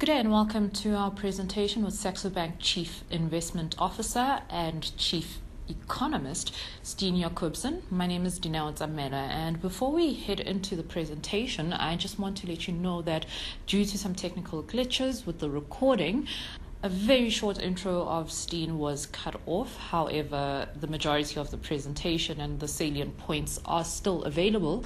Good day and welcome to our presentation with Saxo Bank Chief Investment Officer and Chief Economist, Steen Jakobsen. My name is Dineo Zamela, and before we head into the presentation, I just want to let you know that due to some technical glitches with the recording, a very short intro of Steen was cut off. However, the majority of the presentation and the salient points are still available.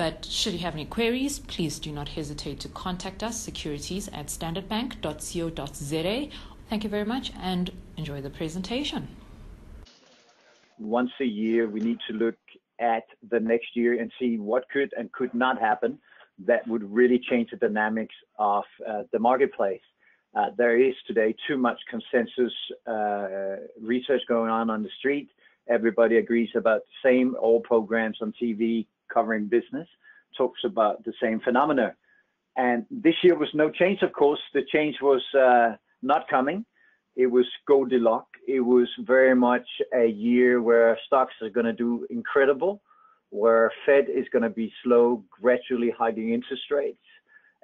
But should you have any queries, please do not hesitate to contact us, securities at standardbank.co.za. Thank you very much and enjoy the presentation. Once a year, we need to look at the next year and see what could and could not happen that would really change the dynamics of uh, the marketplace. Uh, there is today too much consensus uh, research going on on the street. Everybody agrees about the same old programs on TV covering business talks about the same phenomena. And this year was no change, of course. The change was uh, not coming. It was Goldilocks. It was very much a year where stocks are going to do incredible, where Fed is going to be slow, gradually hiking interest rates,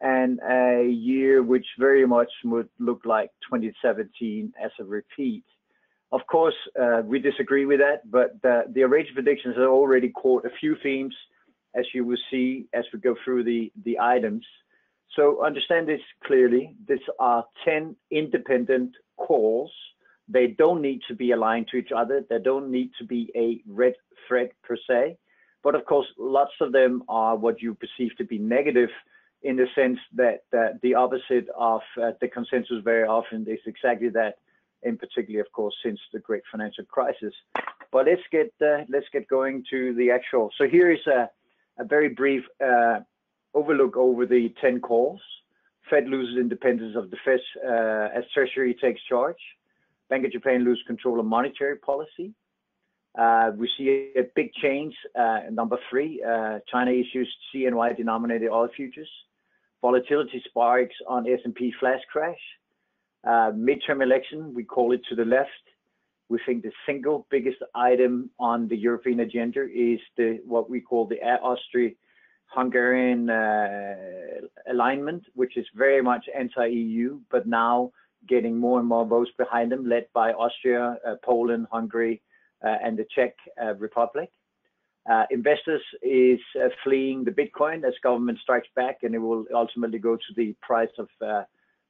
and a year which very much would look like 2017 as a repeat. Of course, uh, we disagree with that, but the, the outrageous predictions have already caught a few themes as you will see as we go through the, the items. So understand this clearly. These are 10 independent calls. They don't need to be aligned to each other. They don't need to be a red thread per se. But of course, lots of them are what you perceive to be negative in the sense that uh, the opposite of uh, the consensus very often is exactly that, in particular, of course, since the great financial crisis. But let's get uh, let's get going to the actual. So here is a a very brief uh, overlook over the 10 calls. Fed loses independence of the Fed uh, as Treasury takes charge. Bank of Japan loses control of monetary policy. Uh, we see a big change. Uh, number three, uh, China issues CNY denominated oil futures. Volatility spikes on S&P flash crash. Uh, midterm election, we call it to the left. We think the single biggest item on the European agenda is the what we call the Austria-Hungarian uh, alignment, which is very much anti-EU, but now getting more and more votes behind them, led by Austria, uh, Poland, Hungary, uh, and the Czech uh, Republic. Uh, investors is uh, fleeing the Bitcoin as government strikes back, and it will ultimately go to the price of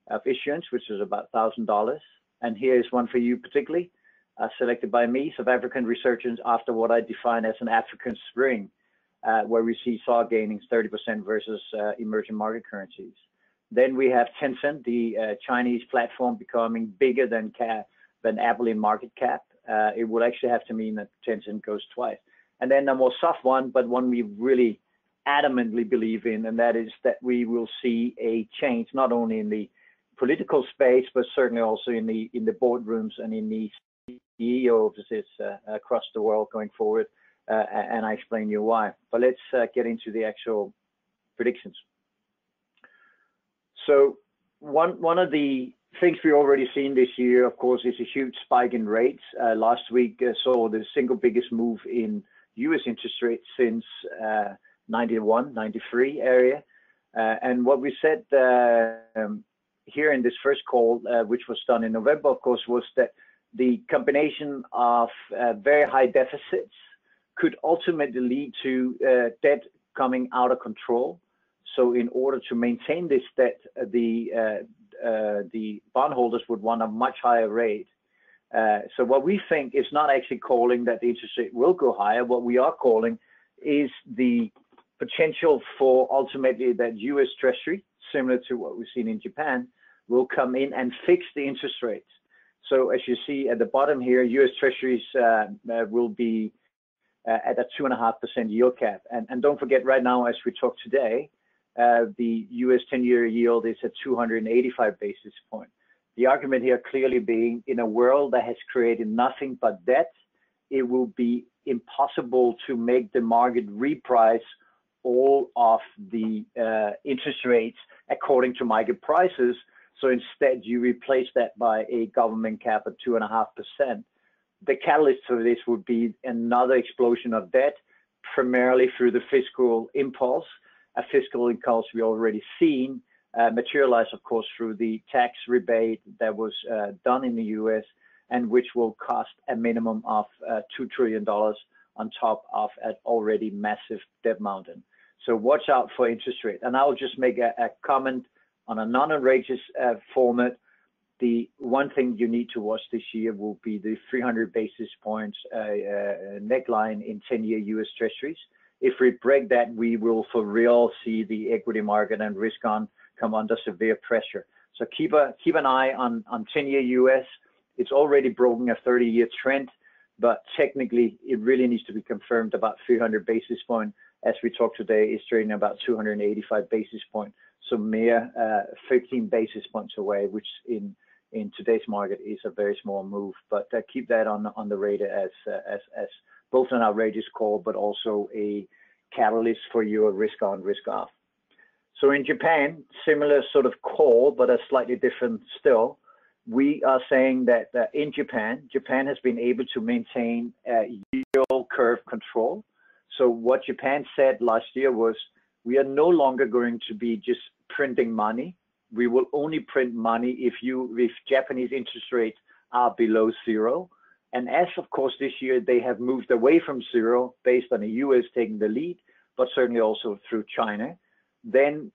of issuance, which is about thousand dollars. And here is one for you particularly uh, selected by me, South African researchers after what I define as an African spring, uh, where we see SAR gaining 30% versus uh, emerging market currencies. Then we have Tencent, the uh, Chinese platform, becoming bigger than than Apple in market cap. Uh, it would actually have to mean that Tencent goes twice. And then a more soft one, but one we really adamantly believe in, and that is that we will see a change not only in the political space, but certainly also in the in the boardrooms and in the CEO offices uh, across the world going forward, uh, and I explain you why. But let's uh, get into the actual predictions. So one one of the things we already seen this year, of course, is a huge spike in rates. Uh, last week uh, saw the single biggest move in U.S. interest rates since uh, 91, 93 area. and what we said um, here in this first call, which was done in November, of course, was that the combination of uh, very high deficits could ultimately lead to uh, debt coming out of control. So in order to maintain this debt, uh, the uh, uh, the bondholders would want a much higher rate. Uh, so what we think is not actually calling that the interest rate will go higher. What we are calling is the potential for ultimately that U.S. Treasury, similar to what we've seen in Japan, will come in and fix the interest rates. So as you see at the bottom here, U.S. Treasuries uh, uh, will be uh, at a 2.5% yield cap. And, and don't forget right now, as we talk today, the U.S. 10-year yield is at 285 basis points. The argument here clearly being in a world that has created nothing but debt, it will be impossible to make the market reprice all of the uh, interest rates according to market prices so instead, you replace that by a government cap of 2.5%. The catalyst for this would be another explosion of debt, primarily through the fiscal impulse, a fiscal impulse we already seen uh, materialize, of course, through the tax rebate that was uh, done in the U.S. and which will cost a minimum of uh, $2 trillion on top of an already massive debt mountain. So watch out for interest rate. And I'll just make a, a comment on a non-outrageous uh, format. The one thing you need to watch this year will be the 300 basis points uh, uh, neckline in 10-year U.S. Treasuries. If we break that, we will for real see the equity market and risk on come under severe pressure. So keep a keep an eye on on 10-year U.S. It's already broken a 30-year trend, but technically it really needs to be confirmed about 300 basis point. As we talk today, is trading about 285 basis point, so mere uh, 15 basis points away, which in in today's market is a very small move. But uh, keep that on on the radar as uh, as as both an outrageous call, but also a catalyst for your risk on, risk off. So in Japan, similar sort of call, but a slightly different still. We are saying that uh, in Japan, Japan has been able to maintain uh, yield curve control. So what Japan said last year was, we are no longer going to be just printing money. We will only print money if you if Japanese interest rates are below zero. And as of course this year they have moved away from zero based on the US taking the lead, but certainly also through China, then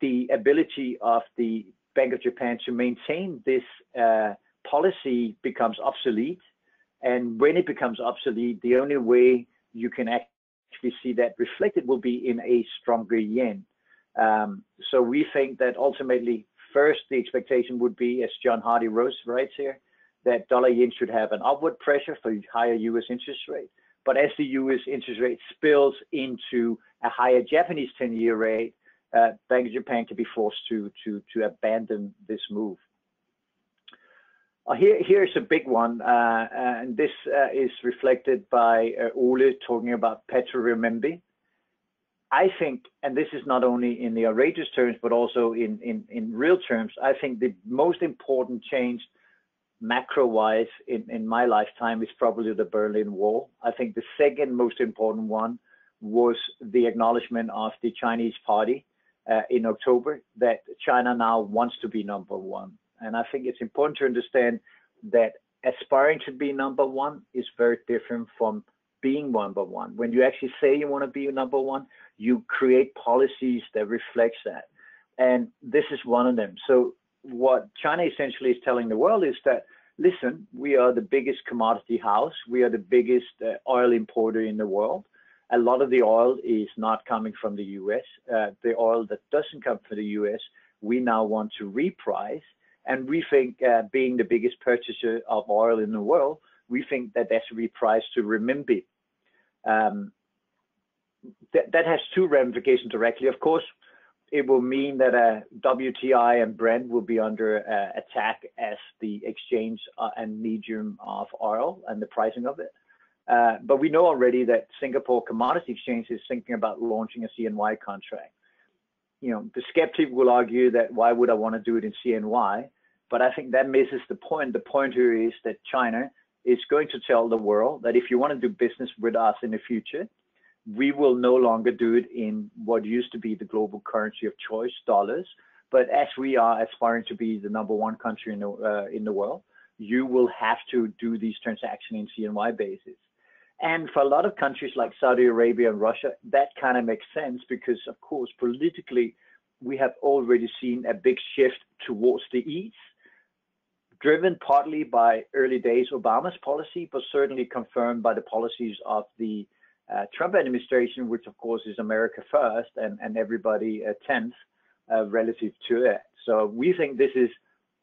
the ability of the Bank of Japan to maintain this uh, policy becomes obsolete. And when it becomes obsolete, the only way you can actually see that reflected will be in a stronger yen. Um, so we think that ultimately, first, the expectation would be, as John Hardy Rose writes here, that dollar yen should have an upward pressure for higher US interest rate. But as the US interest rate spills into a higher Japanese 10 year rate, uh, Bank of Japan can be forced to, to, to abandon this move. Uh, here, here's a big one, uh, and this uh, is reflected by uh, Ole talking about petro renminbi. I think, and this is not only in the outrageous terms, but also in, in, in real terms, I think the most important change macro-wise in, in my lifetime is probably the Berlin Wall. I think the second most important one was the acknowledgement of the Chinese party uh, in October that China now wants to be number one. And I think it's important to understand that aspiring to be number one is very different from being number one. When you actually say you want to be number one, you create policies that reflects that. And this is one of them. So what China essentially is telling the world is that, listen, we are the biggest commodity house. We are the biggest uh, oil importer in the world. A lot of the oil is not coming from the US. Uh, the oil that doesn't come from the US, we now want to reprice. And we think, uh, being the biggest purchaser of oil in the world, we think that that's repriced to renminbi. Um, that, that has two ramifications directly. Of course, it will mean that uh, WTI and Brent will be under uh, attack as the exchange uh, and medium of oil and the pricing of it. Uh, but we know already that Singapore Commodity Exchange is thinking about launching a CNY contract. You know, the skeptic will argue that why would I want to do it in CNY? But I think that misses the point. The point here is that China is going to tell the world that if you want to do business with us in the future, we will no longer do it in what used to be the global currency of choice, dollars. But as we are aspiring to be the number one country in the, uh, in the world, you will have to do these transactions in CNY basis. And for a lot of countries like Saudi Arabia and Russia, that kind of makes sense because, of course, politically, we have already seen a big shift towards the east, driven partly by early days Obama's policy, but certainly confirmed by the policies of the uh, Trump administration, which of course is America first and, and everybody attends uh, relative to it. So we think this is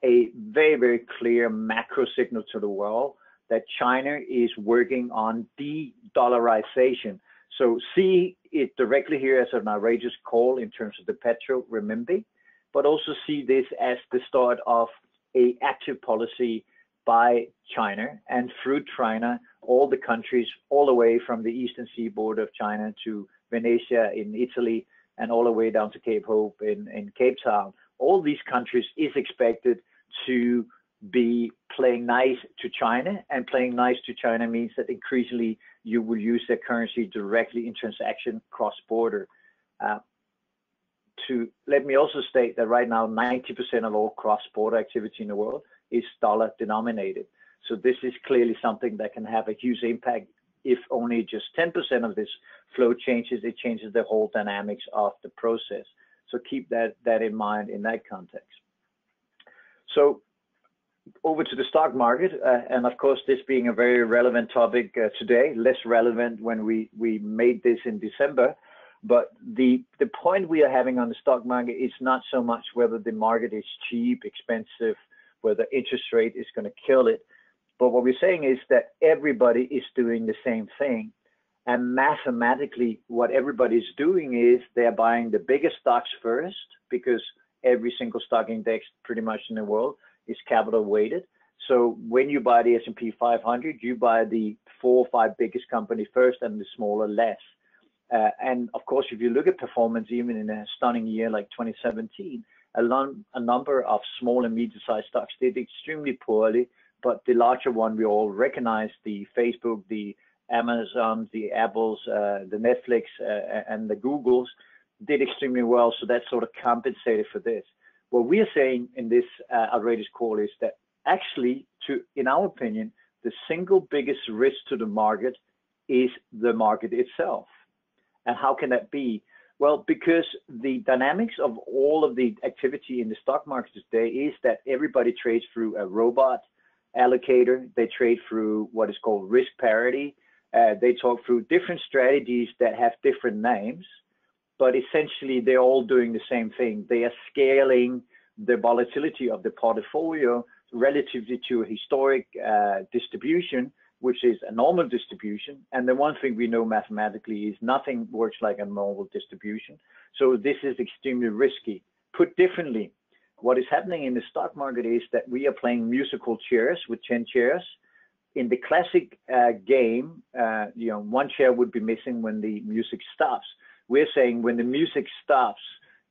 a very, very clear macro signal to the world that China is working on de-dollarization. So see it directly here as an outrageous call in terms of the petro renminbi, but also see this as the start of a active policy by China and through China, all the countries, all the way from the eastern seaboard of China to Venetia in Italy and all the way down to Cape Hope in, in Cape Town. All these countries is expected to be playing nice to China, and playing nice to China means that increasingly you will use their currency directly in transaction cross border. Uh, to let me also state that right now 90% of all cross-border activity in the world is dollar denominated. So this is clearly something that can have a huge impact if only just 10% of this flow changes, it changes the whole dynamics of the process. So keep that, that in mind in that context. So over to the stock market, uh, and of course, this being a very relevant topic uh, today, less relevant when we, we made this in December. But the, the point we are having on the stock market is not so much whether the market is cheap, expensive, whether interest rate is going to kill it. But what we're saying is that everybody is doing the same thing. And mathematically, what everybody's doing is they're buying the biggest stocks first because every single stock index pretty much in the world is capital weighted. So when you buy the S&P 500, you buy the four or five biggest companies first and the smaller less. Uh, and of course, if you look at performance, even in a stunning year like 2017, a, a number of small and medium-sized stocks did extremely poorly, but the larger one we all recognize, the Facebook, the Amazon, the Apples, uh, the Netflix, uh, and the Googles, did extremely well. So that sort of compensated for this. What we are saying in this uh, outrageous call is that actually, to in our opinion, the single biggest risk to the market is the market itself. And how can that be? Well, because the dynamics of all of the activity in the stock market today is that everybody trades through a robot allocator. They trade through what is called risk parity. Uh, they talk through different strategies that have different names, but essentially they're all doing the same thing. They are scaling the volatility of the portfolio relatively to a historic uh, distribution, which is a normal distribution. And the one thing we know mathematically is nothing works like a normal distribution. So this is extremely risky. Put differently, what is happening in the stock market is that we are playing musical chairs with 10 chairs. In the classic uh, game, uh, you know, one chair would be missing when the music stops. We're saying when the music stops,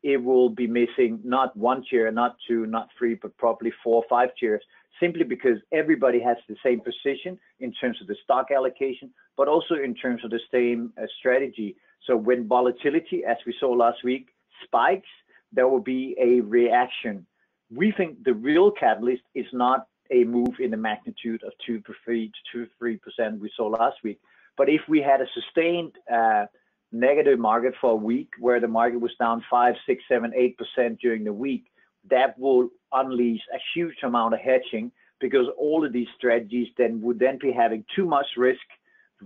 it will be missing not one chair, not two, not three, but probably four or five chairs, simply because everybody has the same position in terms of the stock allocation, but also in terms of the same uh, strategy. So when volatility, as we saw last week, spikes, there will be a reaction. We think the real catalyst is not a move in the magnitude of 2 to 3 to 3% we saw last week. But if we had a sustained uh, negative market for a week where the market was down 5, 6, 7, 8% during the week, that will unleash a huge amount of hedging because all of these strategies then would then be having too much risk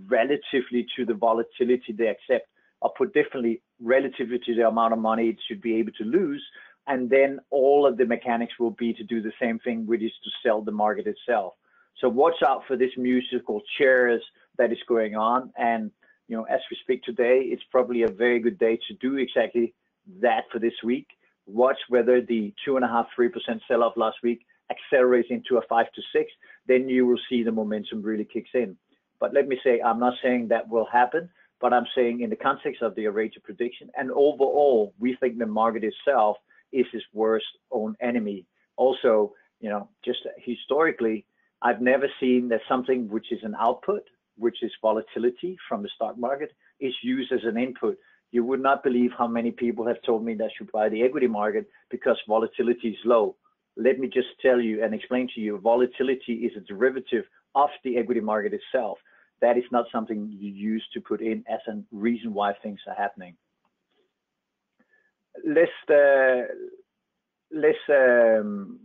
relatively to the volatility they accept or put differently, relatively to the amount of money it should be able to lose. And then all of the mechanics will be to do the same thing, which is to sell the market itself. So watch out for this musical chairs that is going on. And you know, as we speak today, it's probably a very good day to do exactly that for this week. Watch whether the two and a half, three percent sell-off last week accelerates into a five to six. Then you will see the momentum really kicks in. But let me say, I'm not saying that will happen. But I'm saying in the context of the of prediction and overall, we think the market itself is its worst own enemy. Also, you know, just historically, I've never seen that something which is an output, which is volatility from the stock market, is used as an input. You would not believe how many people have told me that should buy the equity market because volatility is low. Let me just tell you and explain to you, volatility is a derivative of the equity market itself that is not something you use to put in as a reason why things are happening. Less, uh, um,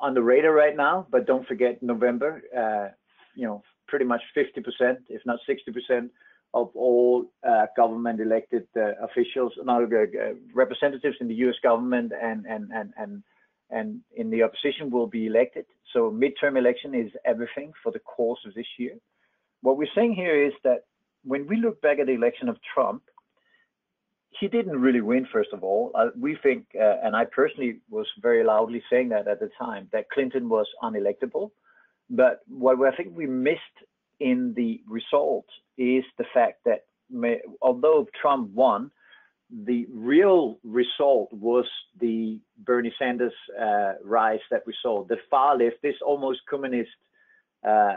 on the radar right now, but don't forget November, uh, you know, pretty much 50%, if not 60% of all uh, government elected uh, officials, now uh, representatives in the US government and, and, and, and, and in the opposition will be elected. So midterm election is everything for the course of this year what we're saying here is that when we look back at the election of Trump, he didn't really win, first of all. Uh, we think, uh, and I personally was very loudly saying that at the time, that Clinton was unelectable. But what I think we missed in the result is the fact that may, although Trump won, the real result was the Bernie Sanders uh, rise that we saw. The far left, this almost communist uh,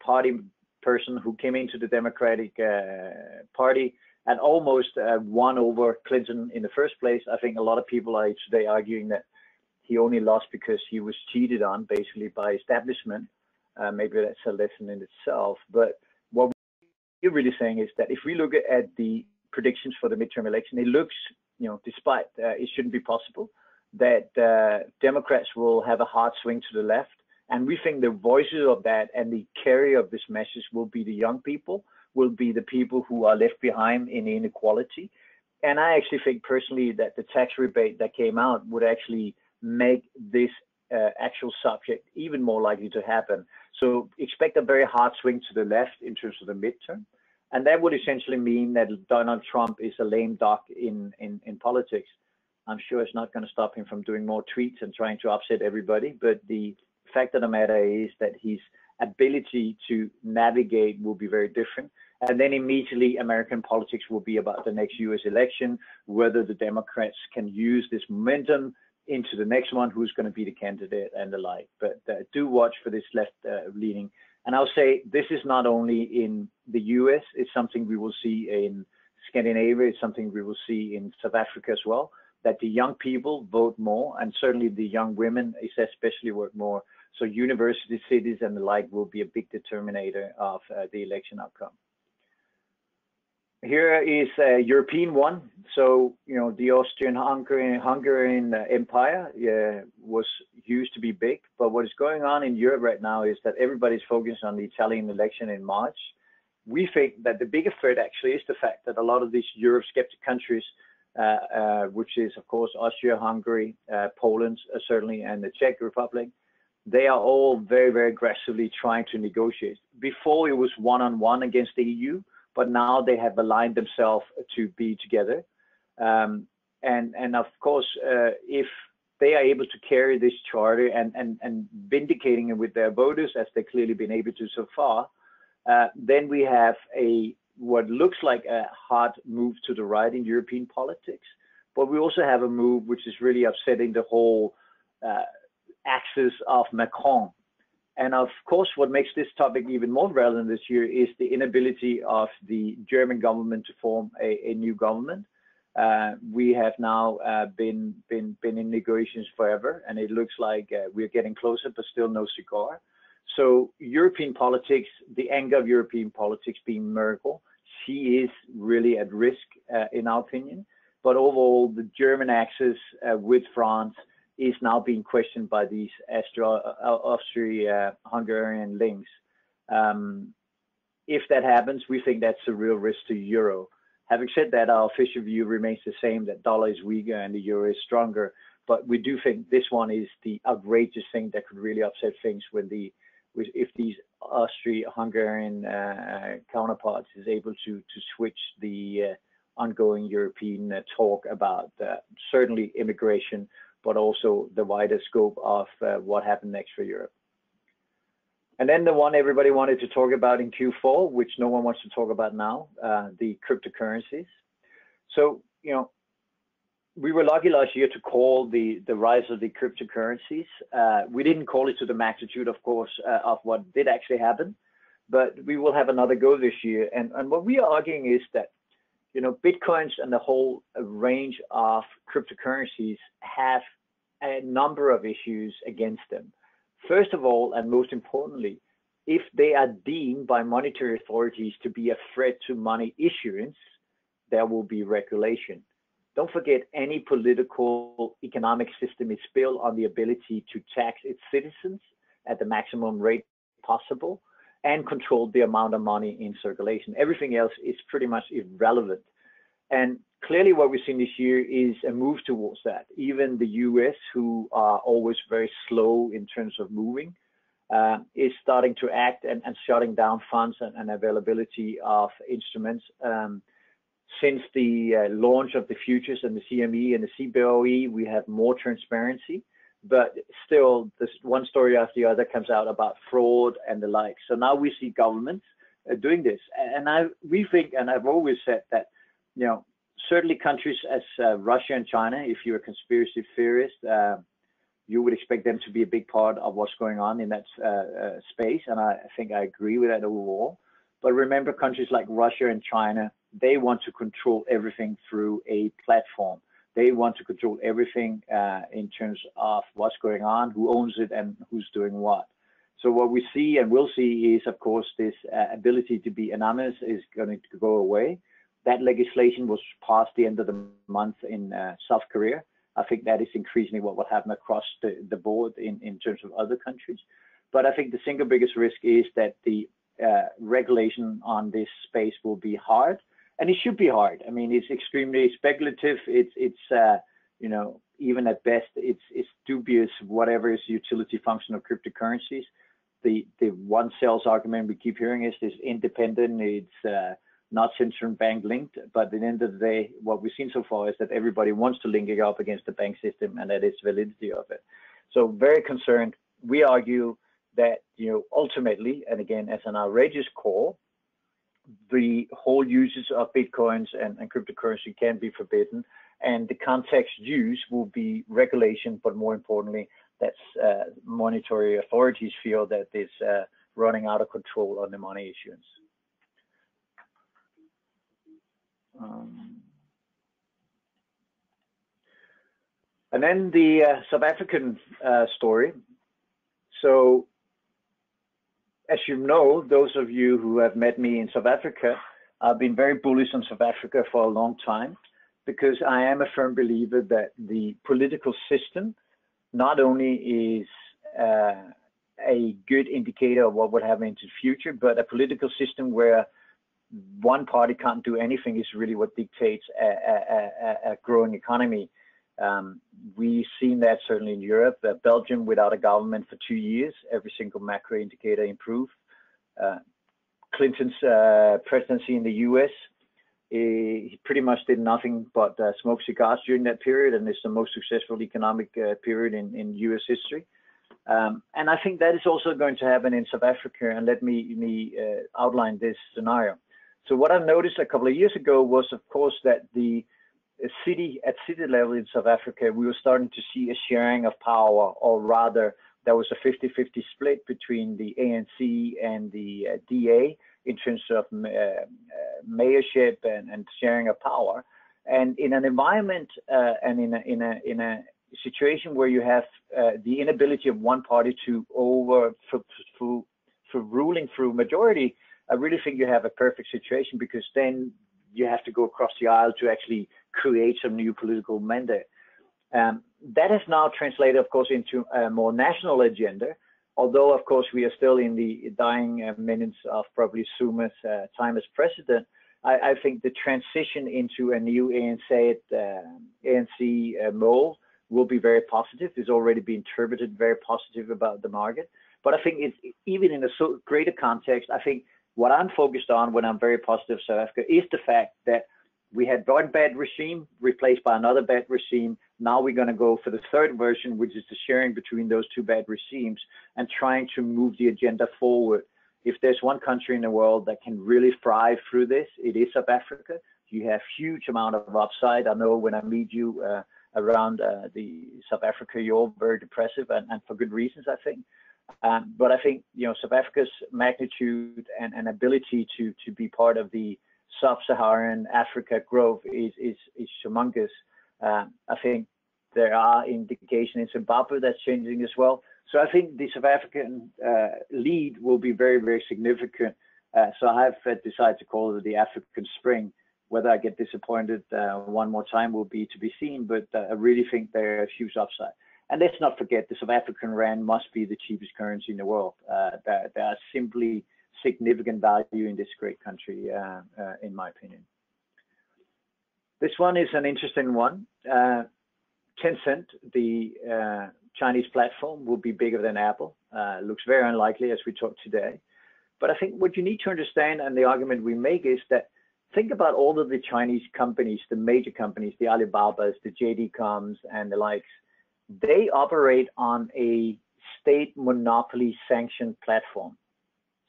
party person who came into the Democratic uh, Party and almost uh, won over Clinton in the first place. I think a lot of people are today arguing that he only lost because he was cheated on basically by establishment. Uh, maybe that's a lesson in itself. But we're really saying is that if we look at the predictions for the midterm election, it looks, you know, despite uh, it shouldn't be possible, that uh, Democrats will have a hard swing to the left. And we think the voices of that and the carrier of this message will be the young people, will be the people who are left behind in inequality. And I actually think personally that the tax rebate that came out would actually make this uh, actual subject even more likely to happen. So expect a very hard swing to the left in terms of the midterm. And that would essentially mean that Donald Trump is a lame duck in, in, in politics. I'm sure it's not going to stop him from doing more tweets and trying to upset everybody. But the fact of the matter is that his ability to navigate will be very different. And then immediately American politics will be about the next US election, whether the Democrats can use this momentum into the next one, who's going to be the candidate and the like. But uh, do watch for this left uh, leaning. And I'll say this is not only in the US, it's something we will see in Scandinavia, it's something we will see in South Africa as well, that the young people vote more, and certainly the young women especially vote more. So university cities and the like will be a big determinator of uh, the election outcome. Here is a European one. So, you know, the Austrian-Hungarian Hungarian Empire yeah, was used to be big, but what is going on in Europe right now is that everybody's focused on the Italian election in March. We think that the bigger threat actually is the fact that a lot of these Europe-skeptic countries, uh, uh, which is of course Austria, Hungary, uh, Poland, uh, certainly, and the Czech Republic, they are all very, very aggressively trying to negotiate. Before it was one-on-one -on -one against the EU, but now they have aligned themselves to be together. Um, and and of course, uh, if they are able to carry this charter and and and vindicating it with their voters as they've clearly been able to so far, uh, then we have a what looks like a hard move to the right in European politics. But we also have a move which is really upsetting the whole uh, axis of Macron and of course, what makes this topic even more relevant this year is the inability of the German government to form a, a new government. Uh, we have now uh, been been been in negotiations forever, and it looks like uh, we're getting closer, but still no cigar. So European politics, the anger of European politics being Merkel, she is really at risk, uh, in our opinion. But overall, the German axis uh, with France is now being questioned by these Austria-Hungarian links. Um, if that happens, we think that's a real risk to euro. Having said that, our official view remains the same that dollar is weaker and the euro is stronger. But we do think this one is the outrageous thing that could really upset things when the if these Austria-Hungarian uh, counterparts is able to to switch the uh, ongoing European uh, talk about uh, certainly immigration, but also the wider scope of uh, what happened next for Europe. And then the one everybody wanted to talk about in Q4, which no one wants to talk about now, uh, the cryptocurrencies. So, you know, we were lucky last year to call the, the rise of the cryptocurrencies. Uh, we didn't call it to the magnitude, of course, of what did actually happen, but we will have another go this year. And, and what we are arguing is that you know, Bitcoins and the whole uh, range of cryptocurrencies have a number of issues against them. First of all, and most importantly, if they are deemed by monetary authorities to be a threat to money issuance, there will be regulation. Don't forget, any political economic system is built on the ability to tax its citizens at the maximum rate possible and control the amount of money in circulation. Everything else is pretty much irrelevant. And clearly what we've seen this year is a move towards that. Even the US, who are always very slow in terms of moving, uh, is starting to act and, and shutting down funds and, and availability of instruments. Um, since the uh, launch of the futures and the CME and the CBOE, we have more transparency but still this one story after the other comes out about fraud and the like. So now we see governments uh, doing this. And I, we think, and I've always said that, you know, certainly countries as uh, Russia and China, if you're a conspiracy theorist, uh, you would expect them to be a big part of what's going on in that uh, uh, space. And I think I agree with that overall. But remember, countries like Russia and China, they want to control everything through a platform. They want to control everything uh, in terms of what's going on, who owns it, and who's doing what. So what we see and will see is, of course, this uh, ability to be anonymous is going to go away. That legislation was passed the end of the month in uh, South Korea. I think that is increasingly what will happen across the, the board in, in terms of other countries. But I think the single biggest risk is that the uh, regulation on this space will be hard, and it should be hard. I mean, it's extremely speculative. It's it's uh, you know even at best it's it's dubious whatever is utility function of cryptocurrencies. The the one sales argument we keep hearing is this independent. It's uh, not central bank linked, but at the end of the day, what we've seen so far is that everybody wants to link it up against the bank system, and that is validity of it. So very concerned. We argue that you know ultimately, and again as an outrageous call, the whole usage of bitcoins and, and cryptocurrency can be forbidden, and the context used will be regulation, but more importantly, that's uh, monetary authorities feel that is uh, running out of control on the money issuance. Um, and then the uh, South African uh, story. So as you know, those of you who have met me in South Africa, I've been very bullish on South Africa for a long time because I am a firm believer that the political system not only is uh, a good indicator of what would happen into the future, but a political system where one party can't do anything is really what dictates a, a, a, a growing economy. Um, we've seen that certainly in Europe. Uh, Belgium, without a government for two years, every single macro indicator improved. Uh, Clinton's uh, presidency in the U.S. He pretty much did nothing but uh, smoke cigars during that period, and it's the most successful economic uh, period in, in U.S. history. Um, and I think that is also going to happen in South Africa. And let me, me uh, outline this scenario. So what I noticed a couple of years ago was, of course, that the city at city level in South Africa, we were starting to see a sharing of power, or rather, there was a 50-50 split between the ANC and the uh, DA in terms of uh, uh, mayorship and, and, sharing of power. And in an environment uh, and in a, in a in a situation where you have uh, the inability of one party to over through, through ruling through majority, I really think you have a perfect situation because then you have to go across the aisle to actually create some new political mandate. Um, that has now translated, of course, into a more national agenda, although, of course, we are still in the dying uh, minutes of probably Zuma's uh, time as president. I, I, think the transition into a new ANC, uh, ANC uh, will be very positive. It's already been interpreted very positive about the market. But I think it's even in a so greater context, I think what I'm focused on when I'm very positive South Africa is the fact that we had one bad regime replaced by another bad regime. Now we're going to go for the third version, which is the sharing between those two bad regimes and trying to move the agenda forward. If there's one country in the world that can really thrive through this, it is South Africa. You have huge amount of upside. I know when I meet you uh, around uh, the South Africa, you're all very depressive and, and for good reasons, I think. Um, but I think you know South Africa's magnitude and, and ability to to be part of the sub-Saharan Africa growth is is is humongous. Um, I think there are indications in Zimbabwe that's changing as well. So I think the South African uh, lead will be very very significant. Uh, so I have uh, decided to call it the African Spring. Whether I get disappointed uh, one more time will be to be seen, but uh, I really think there's huge upside. And let's not forget the South African rand must be the cheapest currency in the world. Uh, there, there, are simply significant value in this great country, uh, uh, in my opinion. This one is an interesting one. Uh, Tencent, the uh, Chinese platform, will be bigger than Apple. Uh, looks very unlikely as we talk today. But I think what you need to understand, and the argument we make, is that think about all of the Chinese companies, the major companies, the Alibabas, the JD Coms, and the likes they operate on a state monopoly sanctioned platform.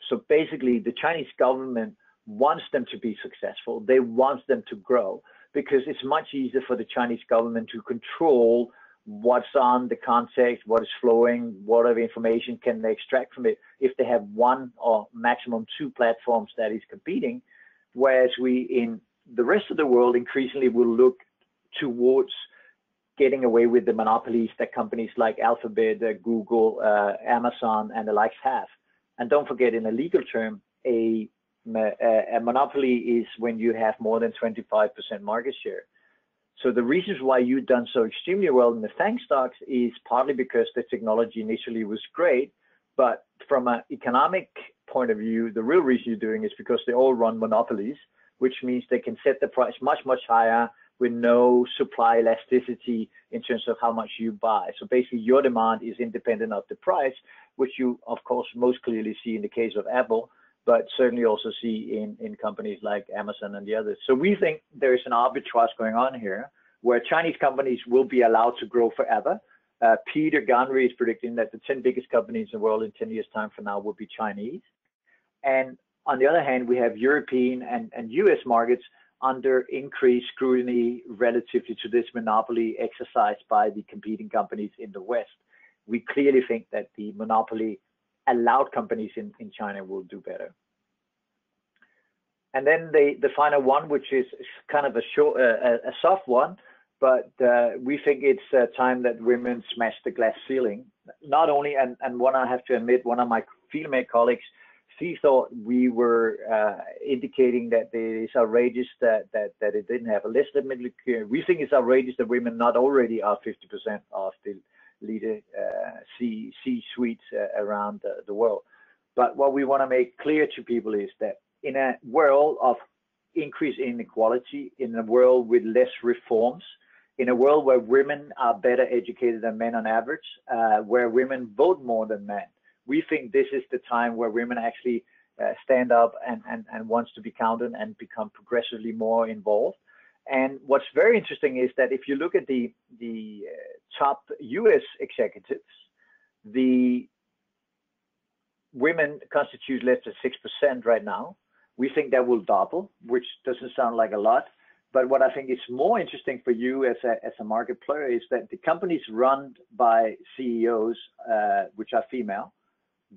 So basically, the Chinese government wants them to be successful. They want them to grow because it's much easier for the Chinese government to control what's on the context, what is flowing, what other information can they extract from it if they have one or maximum two platforms that is competing. Whereas we in the rest of the world increasingly will look towards getting away with the monopolies that companies like Alphabet, uh, Google, uh, Amazon, and the likes have. And don't forget, in a legal term, a, a, monopoly is when you have more than 25% market share. So the reasons why you've done so extremely well in the FANG stocks is partly because the technology initially was great, but from an economic point of view, the real reason you're doing is because they all run monopolies, which means they can set the price much, much higher with no supply elasticity in terms of how much you buy. So basically your demand is independent of the price, which you of course most clearly see in the case of Apple, but certainly also see in, in companies like Amazon and the others. So we think there is an arbitrage going on here where Chinese companies will be allowed to grow forever. Uh, Peter Garnry is predicting that the 10 biggest companies in the world in 10 years time from now will be Chinese. And on the other hand, we have European and, and US markets under increased scrutiny relatively to this monopoly exercised by the competing companies in the West. We clearly think that the monopoly allowed companies in, in China will do better. And then the, the final one, which is kind of a, short, uh, a soft one, but uh, we think it's uh, time that women smash the glass ceiling. Not only, and, and one I have to admit, one of my female colleagues she thought we were uh, indicating that it is outrageous that, that, that it didn't have a list of middle care. We think it's outrageous that women not already are 50% of the leader uh, C, suites uh, around the, the world. But what we want to make clear to people is that in a world of increased inequality, in a world with less reforms, in a world where women are better educated than men on average, uh, where women vote more than men, we think this is the time where women actually uh, stand up and, and, and wants to be counted and become progressively more involved. And what's very interesting is that if you look at the the uh, top U.S. executives, the women constitute less than six percent right now. We think that will double, which doesn't sound like a lot. But what I think is more interesting for you as a as a market player is that the companies run by CEOs, uh, which are female,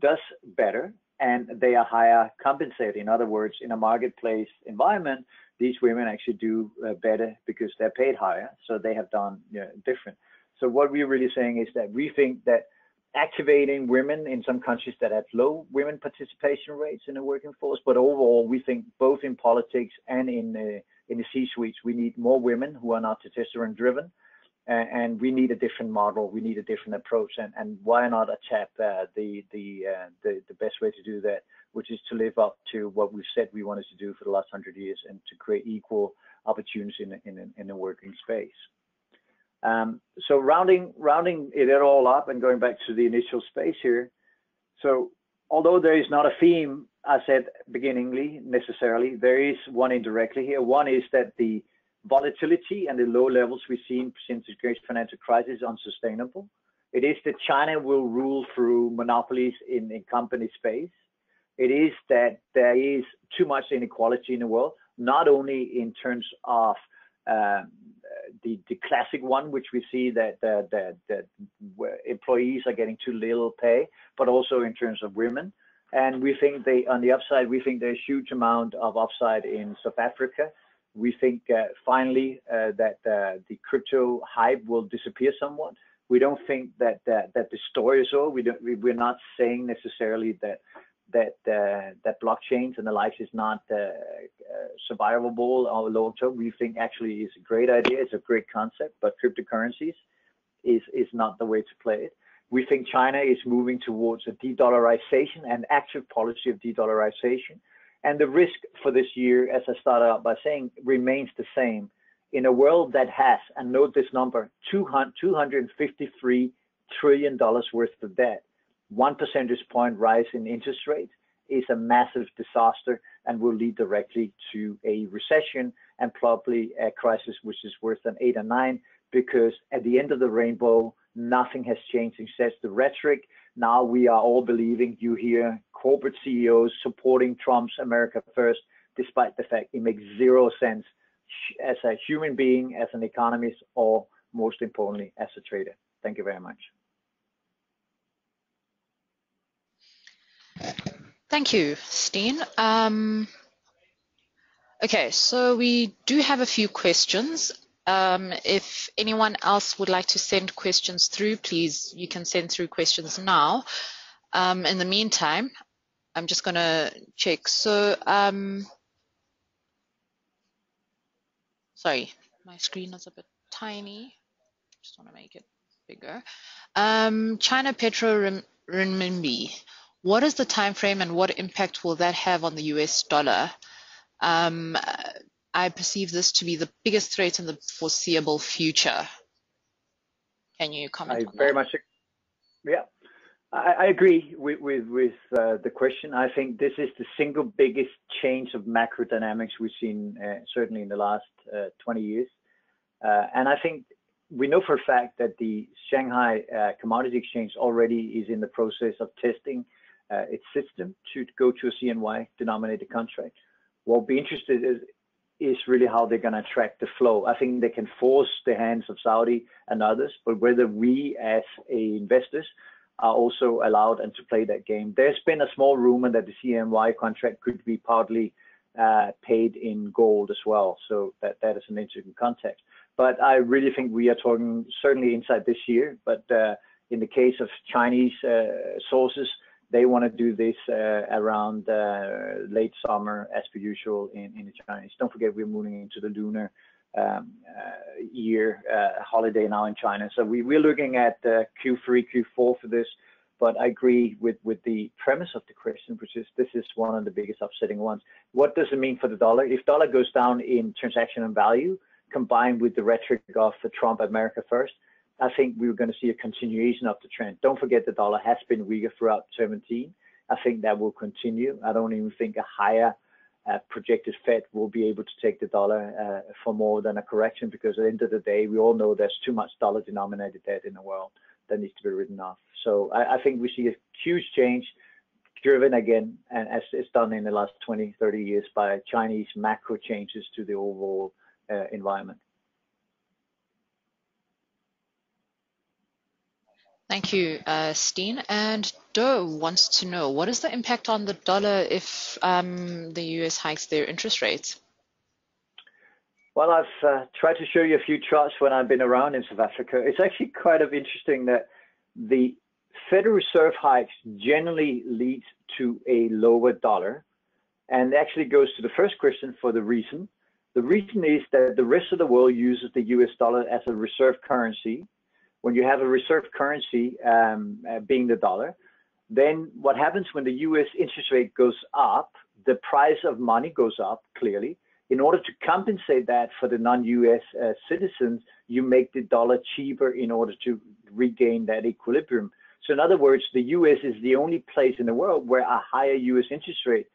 does better and they are higher compensated. In other words, in a marketplace environment, these women actually do uh, better because they're paid higher. So they have done you know, different. So what we're really saying is that we think that activating women in some countries that have low women participation rates in the working force, but overall, we think both in politics and in in the C-suites, we need more women who are not testosterone driven and we need a different model. We need a different approach, and, and why not tap uh, the the, uh, the the best way to do that, which is to live up to what we've said we wanted to do for the last hundred years, and to create equal opportunities in in in the working space. Um, so rounding rounding it all up and going back to the initial space here. So although there is not a theme, I said beginningly necessarily, there is one indirectly here. One is that the volatility and the low levels we've seen since the great financial crisis is unsustainable. It is that China will rule through monopolies in, in company space. It is that there is too much inequality in the world, not only in terms of um, the, the classic one, which we see that, that, that, that employees are getting too little pay, but also in terms of women. And we think they, on the upside, we think there's huge amount of upside in South Africa we think uh, finally uh, that uh, the crypto hype will disappear somewhat. We don't think that that, that the story is over. We don't. We, we're not saying necessarily that that uh, that blockchains and the likes is not uh, uh, survivable or long term. We think actually it's a great idea. It's a great concept, but cryptocurrencies is is not the way to play it. We think China is moving towards a de-dollarization and active policy of de-dollarization and the risk for this year, as I started out by saying, remains the same. In a world that has, and note this number, 200, $253 trillion worth of debt, one percentage point rise in interest rates is a massive disaster and will lead directly to a recession and probably a crisis which is worse than eight or nine because at the end of the rainbow, nothing has changed except the rhetoric now we are all believing you hear corporate CEOs supporting Trump's America First, despite the fact it makes zero sense as a human being, as an economist, or most importantly, as a trader. Thank you very much. Thank you, Steen. Um, Okay, so we do have a few questions. Um, if anyone else would like to send questions through, please, you can send through questions now. Um, in the meantime, I'm just going to check. So, um, sorry, my screen is a bit tiny. Just want to make it bigger. Um, China Petro Renminbi. What is the time frame and what impact will that have on the US dollar? Um, I perceive this to be the biggest threat in the foreseeable future. Can you comment I very that? much, yeah. I, I agree with with, with uh, the question. I think this is the single biggest change of macro dynamics we've seen uh, certainly in the last uh, 20 years, uh, and I think we know for a fact that the Shanghai uh, Commodity Exchange already is in the process of testing uh, its system to go to a CNY denominated contract. What will be interested is is really how they're going to track the flow. I think they can force the hands of Saudi and others, but whether we as investors are also allowed and to play that game. There's been a small rumor that the CNY contract could be partly uh, paid in gold as well. So that, that is an interesting context. But I really think we are talking certainly inside this year, but uh, in the case of Chinese uh, sources, they want to do this uh, around uh, late summer as per usual in, in the Chinese. Don't forget we're moving into the lunar um, uh, year holiday now in China. So we, we're looking at uh, Q3, Q4 for this. But I agree with, with the premise of the question, which is this is one of the biggest upsetting ones. What does it mean for the dollar? If dollar goes down in transaction and value, combined with the rhetoric of the Trump America first, I think we are going to see a continuation of the trend. Don't forget the dollar has been weaker throughout 17. I think that will continue. I don't even think a higher uh, projected Fed will be able to take the dollar uh, for more than a correction because at the end of the day, we all know there's too much dollar denominated debt in the world that needs to be written off. So I, I think we see a huge change driven again, and as it's done in the last 20, 30 years by Chinese macro changes to the overall uh, environment. Thank you, uh, Steen. And Doe wants to know, what is the impact on the dollar if um, the US hikes their interest rates? Well, I've uh, tried to show you a few charts when I've been around in South Africa. It's actually of interesting that the Federal Reserve hikes generally lead to a lower dollar and actually goes to the first question for the reason. The reason is that the rest of the world uses the US dollar as a reserve currency when you have a reserve currency um, uh, being the dollar, then what happens when the US interest rate goes up, the price of money goes up clearly. In order to compensate that for the non-US uh, citizens, you make the dollar cheaper in order to regain that equilibrium. So in other words, the US is the only place in the world where a higher US interest rate,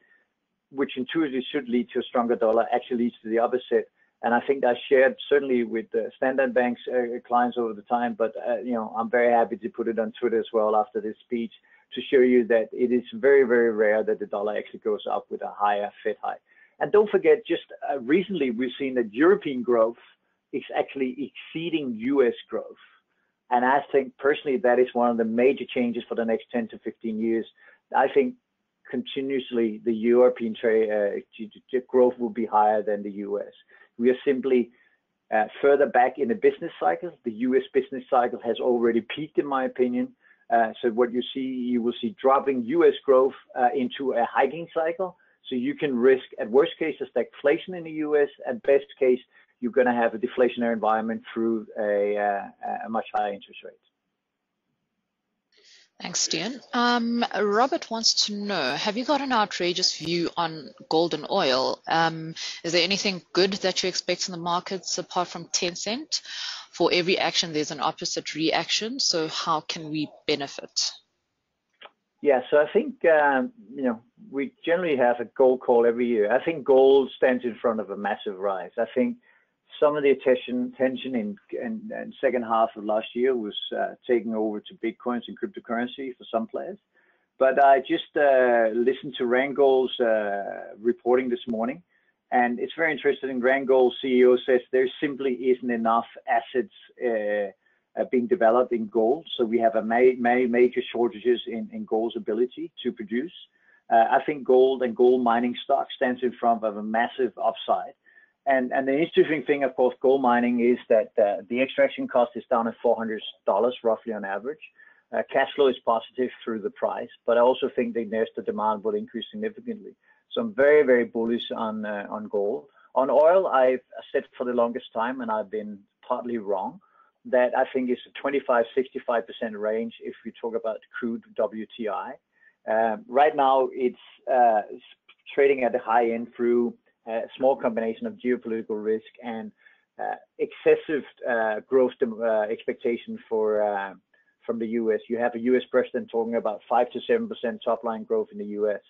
which intuitively should lead to a stronger dollar, actually leads to the opposite and I think I shared certainly with the Standard Bank's uh, clients over the time, but uh, you know I'm very happy to put it on Twitter as well after this speech to show you that it is very very rare that the dollar actually goes up with a higher Fed hike. And don't forget, just uh, recently we've seen that European growth is actually exceeding U.S. growth, and I think personally that is one of the major changes for the next 10 to 15 years. I think continuously the European trade uh, growth will be higher than the U.S. We are simply uh, further back in the business cycle. The US business cycle has already peaked, in my opinion. Uh, so what you see, you will see dropping US growth uh, into a hiking cycle. So you can risk, at worst case, a stagflation in the US. At best case, you're going to have a deflationary environment through a, uh, a much higher interest rate. Thanks, Steen. Um, Robert wants to know, have you got an outrageous view on gold and oil? Um, is there anything good that you expect in the markets apart from Tencent? For every action, there's an opposite reaction. So how can we benefit? Yeah, so I think, um, you know, we generally have a gold call every year. I think gold stands in front of a massive rise. I think some of the attention, in, second half of last year was uh, taken over to bitcoins and cryptocurrency for some players. But I just uh, listened to Randgold's uh, reporting this morning, and it's very interesting. Randgold's CEO says there simply isn't enough assets being developed in gold, so we have a ma ma major shortages in, in gold's ability to produce. I think gold and gold mining stock stands in front of a massive upside. And, and the interesting thing, of course, gold mining is that uh, the extraction cost is down at $400 roughly on average. Uh, cash flow is positive through the price, but I also think the the demand will increase significantly. So I'm very, very bullish on uh, on gold. On oil, I've said for the longest time, and I've been partly wrong, that I think it's a 25, 65% range if we talk about crude WTI. Um, right now, it's uh, trading at the high end through a small combination of geopolitical risk and uh, excessive uh, growth uh, expectation for uh, from the U.S. You have a U.S. president talking about five to seven percent top line growth in the U.S.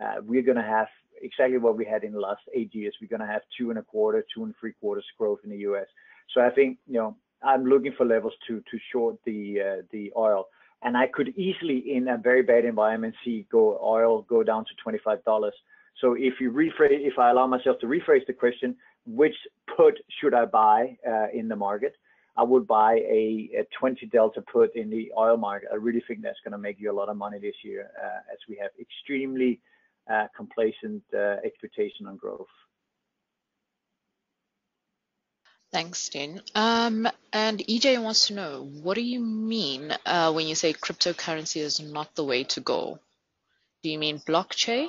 Uh, we're going to have exactly what we had in the last eight years. We're going to have two and a quarter, two and three quarters growth in the U.S. So I think you know I'm looking for levels to to short the the oil, and I could easily in a very bad environment see go oil go down to twenty five dollars. So if you rephrase, if I allow myself to rephrase the question, which put should I buy uh, in the market? I would buy a, a 20 delta put in the oil market. I really think that's going to make you a lot of money this year, uh, as we have extremely uh, complacent uh, expectation on growth. Thanks, Steen. Um, and EJ wants to know, what do you mean uh, when you say cryptocurrency is not the way to go? Do you mean blockchain?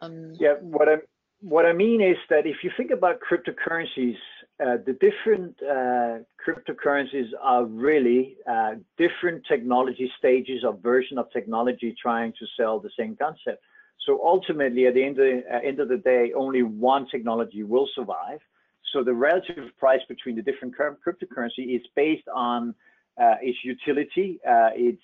Um, yeah, what I what I mean is that if you think about cryptocurrencies, uh, the different uh, cryptocurrencies are really uh, different technology stages or version of technology trying to sell the same concept. So ultimately, at the end of the, uh, end of the day, only one technology will survive. So the relative price between the different cryptocurrency is based on uh, its utility, uh, its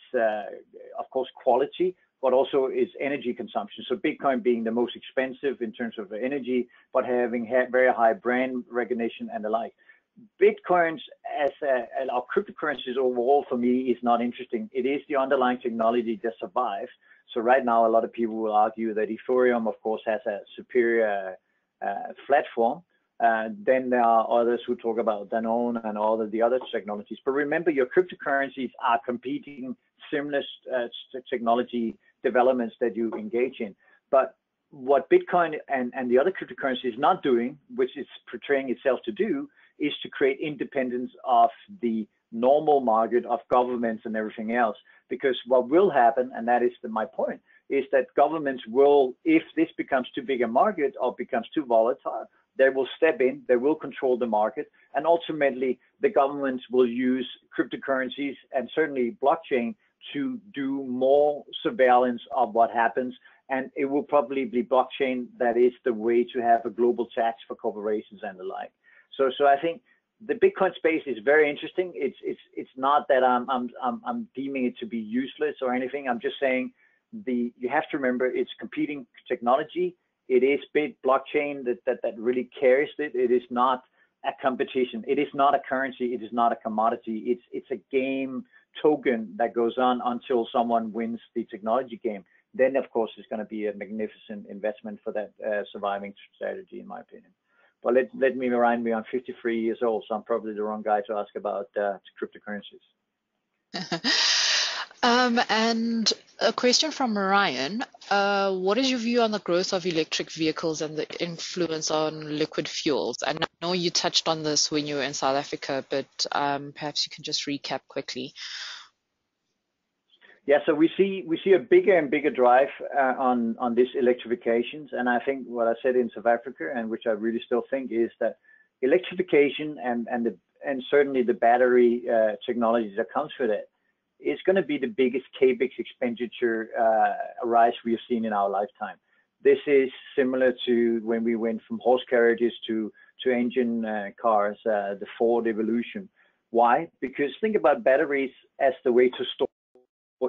of course quality, but also its energy consumption. So Bitcoin being the most expensive in terms of energy, but having very high brand recognition and the like. Bitcoins as a, our cryptocurrencies overall for me is not interesting. It is the underlying technology that survives. So right now, a lot of people will argue that Ethereum, of course, has a superior uh, platform. Uh, then there are others who talk about Danone and all of the other technologies. But remember, your cryptocurrencies are competing similar uh, technology developments that you engage in. But what Bitcoin and, and the other cryptocurrency is not doing, which it's portraying itself to do, is to create independence of the normal market of governments and everything else. Because what will happen, and that is the, my point, is that governments will, if this becomes too big a market or becomes too volatile, they will step in, they will control the market, and ultimately the governments will use cryptocurrencies and certainly blockchain to do more surveillance of what happens. And it will probably be blockchain that is the way to have a global tax for corporations and the like. So, so I think the Bitcoin space is very interesting. It's it's it's not that I'm I'm I'm, I'm deeming it to be useless or anything. I'm just saying the you have to remember it's competing technology. It is big blockchain that that that really carries it. It is not a competition. It is not a currency. It is not a commodity. It's it's a game token that goes on until someone wins the technology game, then of course it's going to be a magnificent investment for that uh, surviving strategy, in my opinion. But let, let me remind me, I'm 53 years old, so I'm probably the wrong guy to ask about uh, cryptocurrencies. um, and a question from Ryan. Uh, what is your view on the growth of electric vehicles and the influence on liquid fuels? And I know you touched on this when you were in South Africa, but um, perhaps you can just recap quickly. Yeah, so we see we see a bigger and bigger drive uh, on on this electrifications, and I think what I said in South Africa, and which I really still think is that electrification and and the and certainly the battery uh, technologies that comes with it is going to be the biggest capex expenditure uh, rise we have seen in our lifetime. This is similar to when we went from horse carriages to engine uh, cars, uh, the Ford evolution. Why? Because think about batteries as the way to store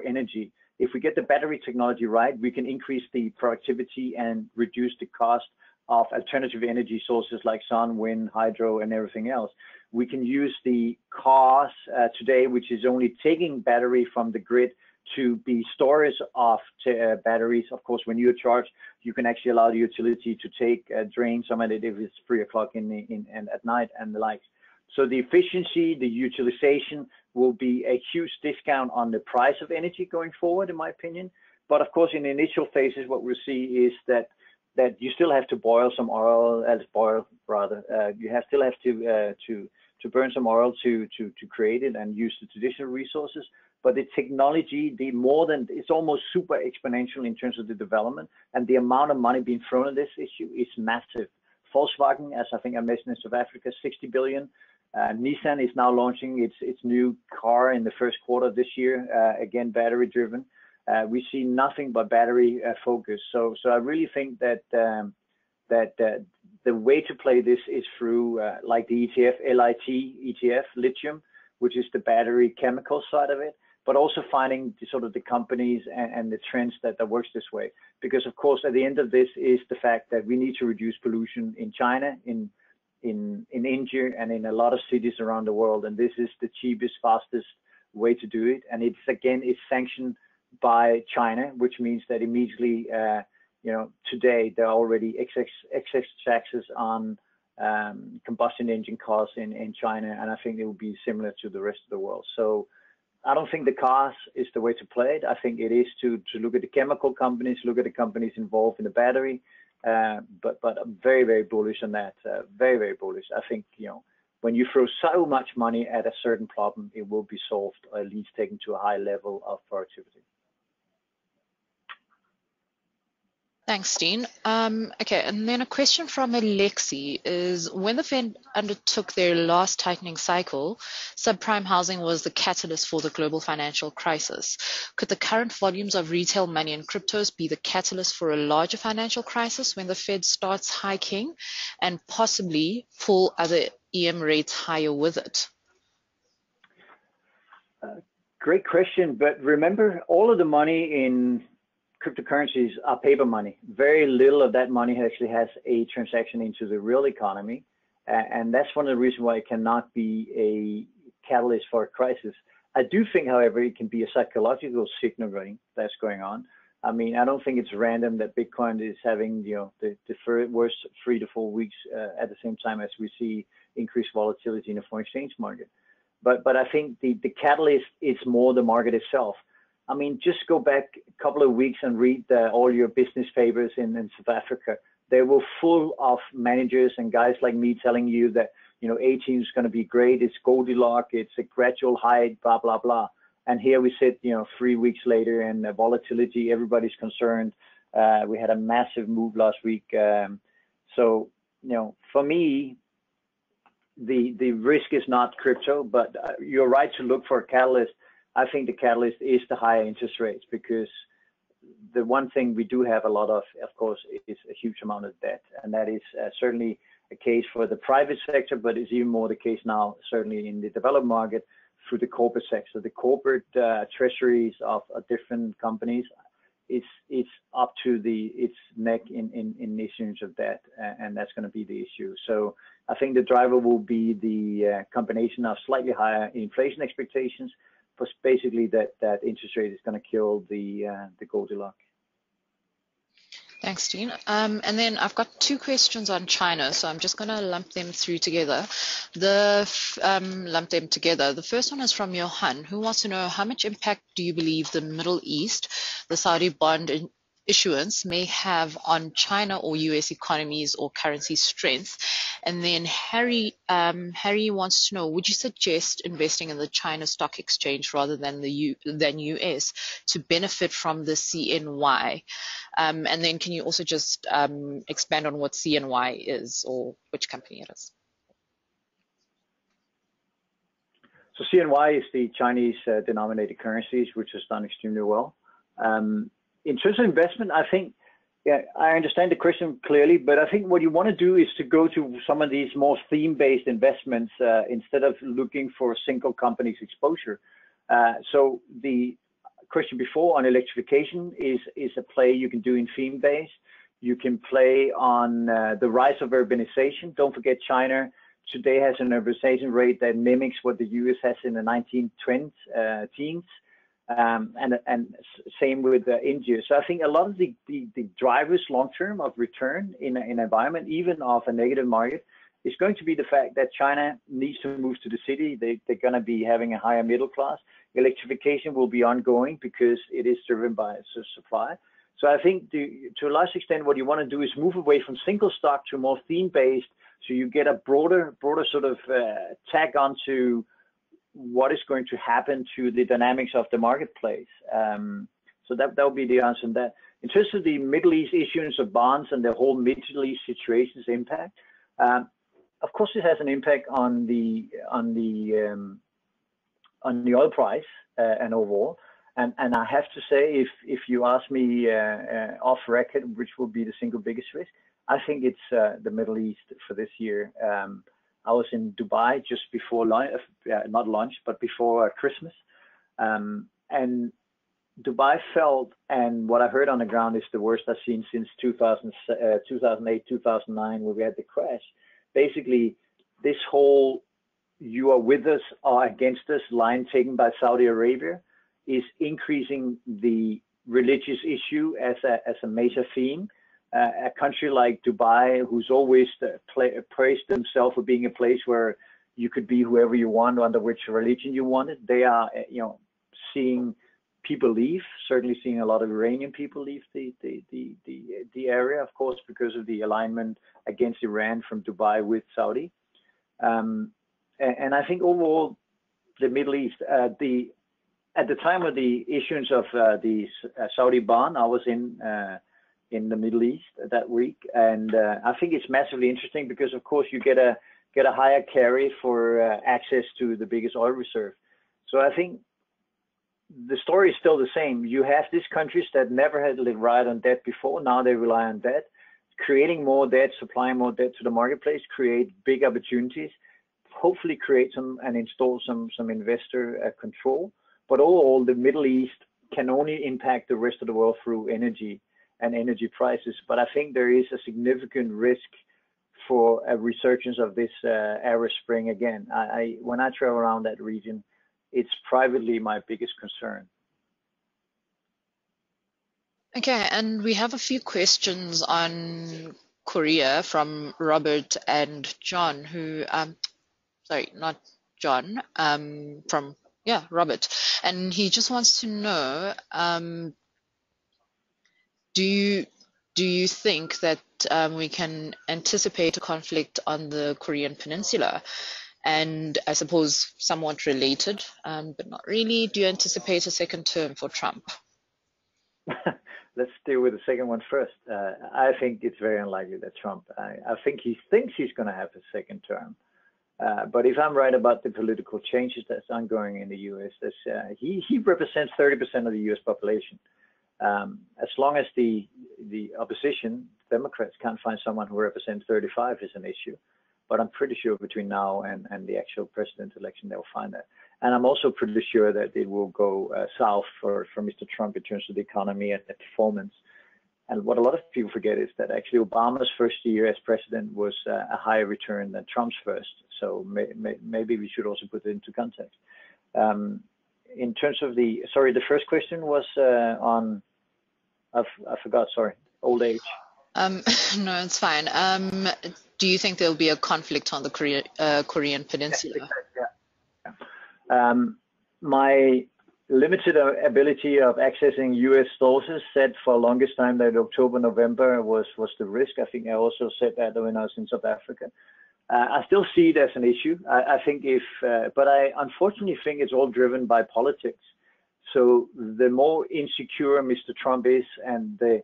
energy. If we get the battery technology right, we can increase the productivity and reduce the cost of alternative energy sources like sun, wind, hydro, and everything else. We can use the cars uh, today, which is only taking battery from the grid to be storage of uh, batteries. Of course, when you charge, you can actually allow the utility to take uh, drain some of it if it's three o'clock in, in and at night and the like. So the efficiency, the utilization will be a huge discount on the price of energy going forward, in my opinion. but of course, in the initial phases, what we'll see is that that you still have to boil some oil, as boil rather. Uh, you have still have to uh, to to burn some oil to to to create it and use the traditional resources. But the technology, the more than it's almost super exponential in terms of the development and the amount of money being thrown at this issue is massive. Volkswagen, as I think I mentioned in South Africa, 60 billion. Uh, Nissan is now launching its its new car in the first quarter of this year, uh, again battery driven. Uh, we see nothing but battery uh, focus. So so I really think that um, that uh, the way to play this is through uh, like the ETF LIT ETF lithium, which is the battery chemical side of it, but also finding the, sort of the companies and, and the trends that that works this way. Because of course, at the end of this is the fact that we need to reduce pollution in China, in in in India, and in a lot of cities around the world. And this is the cheapest, fastest way to do it. And it's again, it's sanctioned by China, which means that immediately, uh, you know, today there are already excess, excess taxes on um, combustion engine cars in, in China, and I think it will be similar to the rest of the world. So I don't think the cars is the way to play it. I think it is to to look at the chemical companies, look at the companies involved in the battery. Uh, but but I'm very very bullish on that. Uh, very very bullish. I think you know when you throw so much money at a certain problem, it will be solved or at least taken to a high level of productivity. Thanks, Steen. Um, okay, and then a question from Alexi is when the Fed undertook their last tightening cycle, subprime housing was the catalyst for the global financial crisis. Could the current volumes of retail money and cryptos be the catalyst for a larger financial crisis when the Fed starts hiking and possibly pull other EM rates higher with it? Uh, great question, but remember all of the money in cryptocurrencies are paper money. Very little of that money actually has a transaction into the real economy. And that's one of the reasons why it cannot be a catalyst for a crisis. I do think, however, it can be a psychological signaling that's going on. I mean, I don't think it's random that Bitcoin is having, you know, the, the worst three to four weeks uh, at the same time as we see increased volatility in the foreign exchange market. But but I think the, the catalyst is more the market itself. I mean, just go back a couple of weeks and read the, all your business papers in, in South Africa. They were full of managers and guys like me telling you that, you know, 18 is going to be great. It's Goldilocks. It's a gradual height, blah, blah, blah. And here we sit, you know, three weeks later and volatility, everybody's concerned. Uh, we had a massive move last week. Um, so, you know, for me, the the risk is not crypto, but uh, you're right to look for a catalyst I think the catalyst is the higher interest rates because the one thing we do have a lot of, of course, is a huge amount of debt, and that is uh, certainly a case for the private sector, but it's even more the case now, certainly in the developed market, through the corporate sector. The corporate uh, treasuries of uh, different companies, it's it's up to the its neck in in, in issuance of debt, and that's going to be the issue. So I think the driver will be the uh, combination of slightly higher inflation expectations was basically that that interest rate is going to kill the uh, the Goldilocks. Thanks, Steen. Um, and then I've got two questions on China, so I'm just going to lump them through together. The um, lump them together. The first one is from Johan, who wants to know how much impact do you believe the Middle East, the Saudi bond issuance may have on China or US economies or currency strength. And then Harry um, Harry wants to know: Would you suggest investing in the China Stock Exchange rather than the U, than US to benefit from the CNY? Um, and then can you also just um, expand on what CNY is or which company it is? So CNY is the Chinese uh, denominated currencies, which has done extremely well. Um, in terms of investment, I think yeah, I understand the question clearly, but I think what you want to do is to go to some of these more theme-based investments uh, instead of looking for single company's exposure. Uh, so the question before on electrification is is a play you can do in theme-based. You can play on uh, the rise of urbanization. Don't forget China today has an urbanization rate that mimics what the US has in the 1920s, uh, teens um, and and same with uh, India. So I think a lot of the, the, the drivers long term of return in, an environment, even of a negative market, is going to be the fact that China needs to move to the city. They, they're going to be having a higher middle class. electrification will be ongoing because it is driven by supply. So I think the, to a large extent, what you want to do is move away from single stock to more theme-based, so you get a broader, broader sort of uh, tag onto what is going to happen to the dynamics of the marketplace. Um, so that that would be the answer. That in terms of the Middle East issuance of bonds and the whole Middle East situation's impact, um, of course, it has an impact on the on the um, on the oil price uh, and overall. And and I have to say, if if you ask me uh, uh, off record, which will be the single biggest risk, I think it's uh, the Middle East for this year. Um, I was in Dubai just before lunch, uh, not lunch, but before Christmas, um, and Dubai felt, and what I heard on the ground is the worst I've seen since 2000, uh, 2008, 2009, where we had the crash. Basically, this whole "you are with us or against us" line taken by Saudi Arabia is increasing the religious issue as a as a major theme. A country like Dubai, who's always praised themselves for being a place where you could be whoever you want, under which religion you wanted, they are, uh, you know, seeing people leave. Certainly, seeing a lot of Iranian people leave the the the the, the area, of course, because of the alignment against Iran from Dubai with Saudi. Um, and, and, I think overall, the Middle East, uh, the at the time of the issuance of uh, the uh, Saudi bond, I was in uh, in the Middle East that week, and uh, I think it's massively interesting because, of course, you get a get a higher carry for uh, access to the biggest oil reserve. So I think the story is still the same. You have these countries that never had relied on debt before. Now they rely on debt. Creating more debt, supplying more debt to the marketplace, create big opportunities. Hopefully, create some and install some some investor uh, control. But overall, the Middle East can only impact the rest of the world through energy and energy prices. But I think there is a significant risk for a resurgence of this uh, Arab Spring again. I, I, when I travel around that region, it's privately my biggest concern. Okay, and we have a few questions on Korea from Robert and John, who, um, sorry, not John, um, from yeah, Robert, and he just wants to know, um, do you do you think that um, we can anticipate a conflict on the Korean Peninsula? And I suppose somewhat related, um, but not really. Do you anticipate a second term for Trump? Let's deal with the second one first. Uh, I think it's very unlikely that Trump. I, I think he thinks he's going to have a second term. Uh, but if I'm right about the political changes that's ongoing in the U.S., uh, he he represents 30% of the U.S. population. Um, as long as the the opposition Democrats can't find someone who represents 35 is an issue. But I'm pretty sure between now and, and the actual president election they'll find that. And I'm also pretty sure that it will go uh, south for, for Mr. Trump in terms of the economy and the performance. And what a lot of people forget is that actually Obama's first year as president was uh, a higher return than Trump's first. So may, may, maybe we should also put it into context. Um, in terms of the, sorry, the first question was uh, on, I forgot, sorry, old age. Um, no, it's fine. Um, do you think there'll be a conflict on the Korea, uh, Korean Peninsula? Yeah. yeah. Um, my limited ability of accessing U.S. sources said for the longest time that October, November was was the risk. I think I also said that when I was in South Africa. Uh, I still see it as an issue. I, I think if, uh, but I unfortunately think it's all driven by politics. So the more insecure Mr. Trump is, and the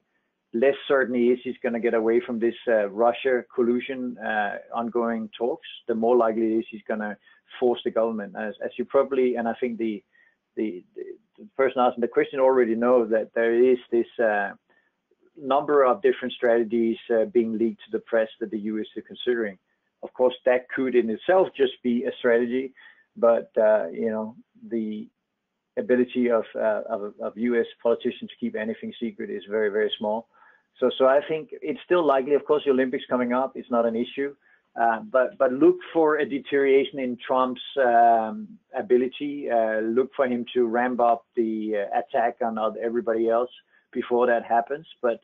less certain he is he's going to get away from this uh, Russia collusion uh, ongoing talks, the more likely it is he's going to force the government. As, as you probably, and I think the, the, the person asking the question already know that there is this uh, number of different strategies uh, being leaked to the press that the U.S. is considering. Of course, that could in itself just be a strategy, but uh, you know the ability of, uh, of, of U.S. politicians to keep anything secret is very very small. So, so I think it's still likely. Of course, the Olympics coming up, it's not an issue. Uh, but but look for a deterioration in Trump's um, ability. Uh, look for him to ramp up the uh, attack on everybody else before that happens. But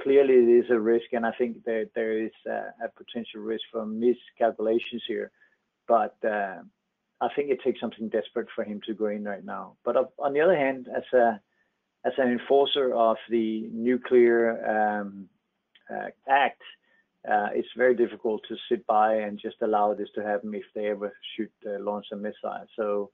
clearly, it is a risk, and I think that there is a potential risk for miscalculations here. But uh, I think it takes something desperate for him to go in right now. But on the other hand, as a as an enforcer of the nuclear um, uh, act, uh, it's very difficult to sit by and just allow this to happen if they ever should uh, launch a missile. So,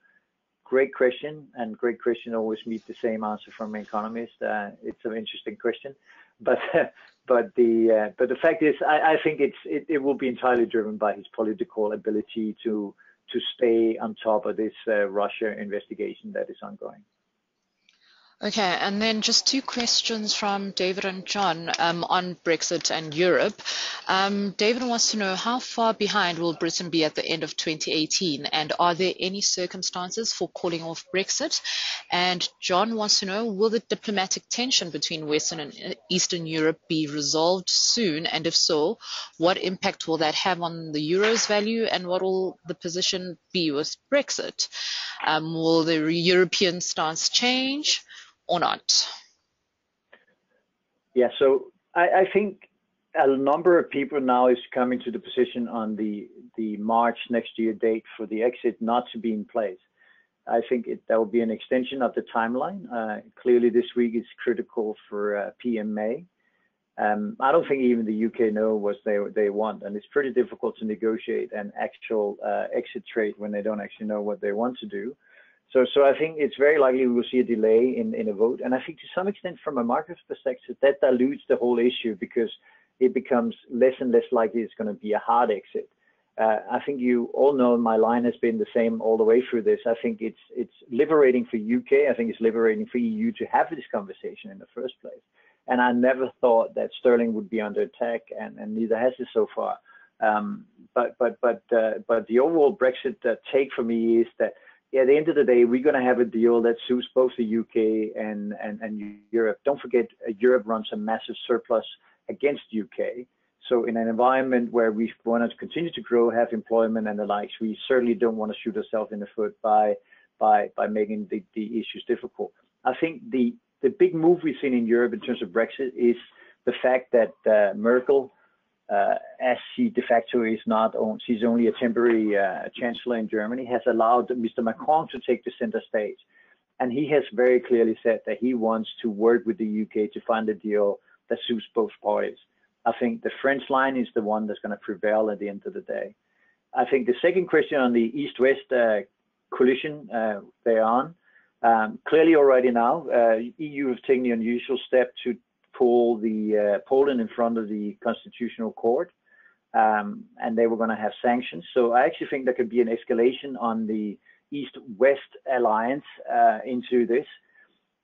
great question, and great question always meet the same answer from economists. Uh, it's an interesting question, but but the uh, but the fact is, I, I think it's it, it, will be entirely driven by his political ability to to stay on top of this uh, Russia investigation that is ongoing. Okay, and then just two questions from David and John um, on Brexit and Europe. Um, David wants to know how far behind will Britain be at the end of 2018, and are there any circumstances for calling off Brexit? And John wants to know will the diplomatic tension between Western and Eastern Europe be resolved soon, and if so, what impact will that have on the euro's value, and what will the position be with Brexit? Um, will the European stance change? Or not? Yeah, so I, I think a number of people now is coming to the position on the the March next year date for the exit not to be in place. I think it, that will be an extension of the timeline. Uh, clearly, this week is critical for uh, PM May. Um, I don't think even the UK know what they they want, and it's pretty difficult to negotiate an actual uh, exit trade when they don't actually know what they want to do. So, so I think it's very likely we will see a delay in, in a vote. And I think to some extent, from a market perspective, that dilutes the whole issue because it becomes less and less likely it's going to be a hard exit. Uh, I think you all know my line has been the same all the way through this. I think it's it's liberating for UK. I think it's liberating for EU to have this conversation in the first place. And I never thought that sterling would be under attack, and, and neither has it so far. Um, but but but uh, but the overall Brexit uh, take for me is that at the end of the day, we're going to have a deal that suits both the UK and, and, and Europe. Don't forget, uh, Europe runs a massive surplus against UK. So in an environment where we want to continue to grow, have employment and the likes, we certainly don't want to shoot ourselves in the foot by by by making the, the issues difficult. I think the the big move we've seen in Europe in terms of Brexit is the fact that uh, Merkel uh, as she de facto is not on, she's only a temporary uh, chancellor in Germany, has allowed Mr. Macron to take the center stage. And he has very clearly said that he wants to work with the UK to find a deal that suits both parties. I think the French line is the one that's going to prevail at the end of the day. I think the second question on the East-West uh, coalition uh, they're on, um, clearly already now, uh, EU have taken the unusual step to pull the uh, Poland in front of the Constitutional Court, um, and they were going to have sanctions. So I actually think there could be an escalation on the East-West alliance uh, into this,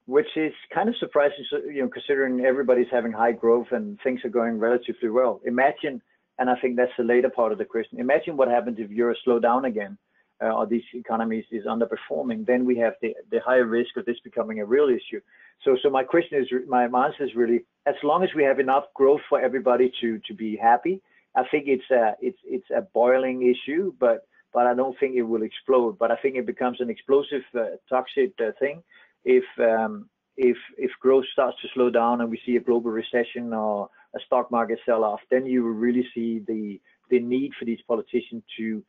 which is kind of surprising, you know, considering everybody's having high growth and things are going relatively well. Imagine, and I think that's the later part of the question. Imagine what happens if Europe slow down again. Uh, or these economies is underperforming, then we have the, the higher risk of this becoming a real issue. So, so my question is, my, answer is really, as long as we have enough growth for everybody to to be happy, I think it's a it's it's a boiling issue, but but I don't think it will explode. But I think it becomes an explosive, uh, toxic uh, thing if um, if if growth starts to slow down and we see a global recession or a stock market sell-off. Then you will really see the the need for these politicians to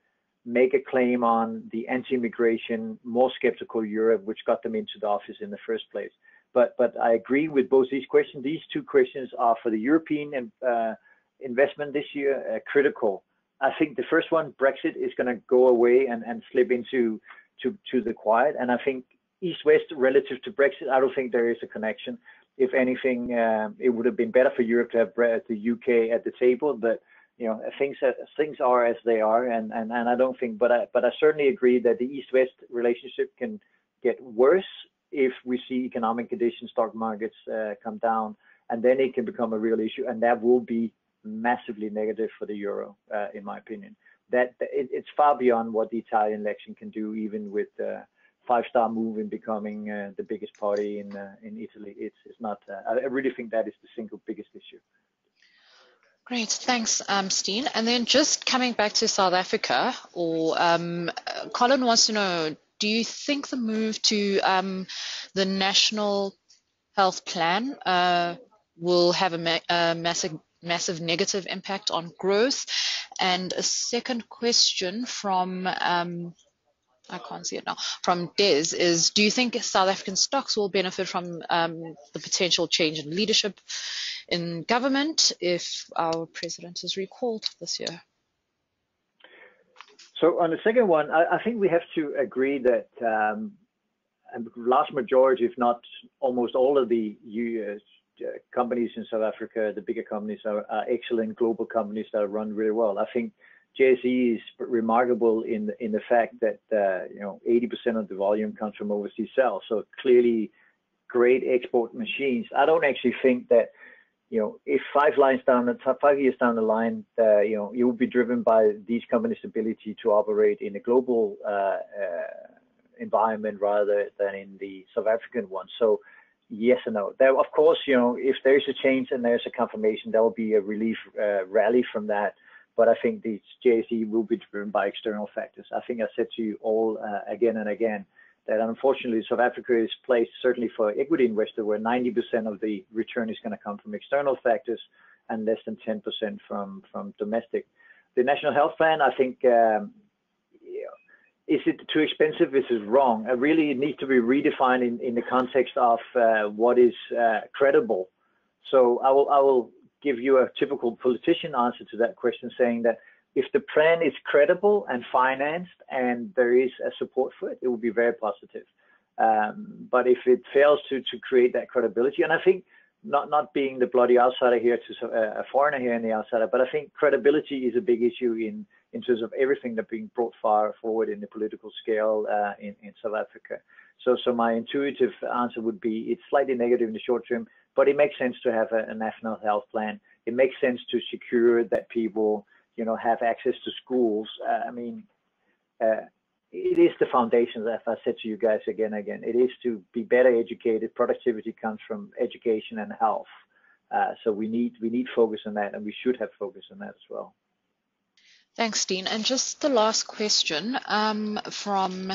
make a claim on the anti-immigration, more skeptical Europe, which got them into the office in the first place. But but I agree with both these questions. These two questions are for the European uh, investment this year uh, critical. I think the first one, Brexit, is going to go away and, and slip into to, to the quiet. And I think East-West relative to Brexit, I don't think there is a connection. If anything, uh, it would have been better for Europe to have the UK at the table. But you know, things things are as they are, and, and, and I don't think. But I but I certainly agree that the East-West relationship can get worse if we see economic conditions, stock markets uh, come down, and then it can become a real issue, and that will be massively negative for the euro, uh, in my opinion. That it, it's far beyond what the Italian election can do, even with uh, five-star movement becoming uh, the biggest party in uh, in Italy. It's it's not. Uh, I really think that is the single biggest issue. Great, thanks, um, Steen. And then just coming back to South Africa, or um, Colin wants to know do you think the move to um, the national health plan uh, will have a, a, massive, massive negative impact on growth? And a second question from I can't see it now, from Des is do you think South African stocks will benefit from um, the potential change in leadership in government if our president is recalled this year? So on the second one, I, I think we have to agree that um, large majority, if not almost all of the US uh, companies in South Africa, the bigger companies are, are excellent global companies that run really well. I think JSE is remarkable in the, in the fact that uh, you know 80% of the volume comes from overseas sales. So clearly, great export machines. I don't actually think that you know if five lines down the five years down the line, uh, you know you will be driven by these companies' ability to operate in a global uh, uh environment rather than in the South African one. So yes and no. There, of course, you know if there's a change and there's a confirmation, there will be a relief uh, rally from that but I think the JSE will be driven by external factors. I think I said to you all uh, again and again that unfortunately South Africa is placed certainly for equity investor where 90% of the return is going to come from external factors and less than 10% from from domestic. The national health plan, I think. Um, is it too expensive? This is wrong. It really needs to be redefined in, in the context of uh, what is uh, credible. So I will I will give you a typical politician answer to that question, saying that if the plan is credible and financed and there is a support for it, it will be very positive. Um, but if it fails to to create that credibility, and I think not not being the bloody outsider here to uh, a foreigner here in the outsider, but I think credibility is a big issue in in terms of everything that being brought far forward in the political scale uh, in, in South Africa. So, so my intuitive answer would be it's slightly negative in the short term, but it makes sense to have a, a national health plan. It makes sense to secure that people, you know, have access to schools. Uh, I mean, uh, it is the foundation, as I said to you guys again and again. It is to be better educated. Productivity comes from education and health. Uh, so we need we need focus on that, and we should have focus on that as well. Thanks, Steen. And just the last question um, from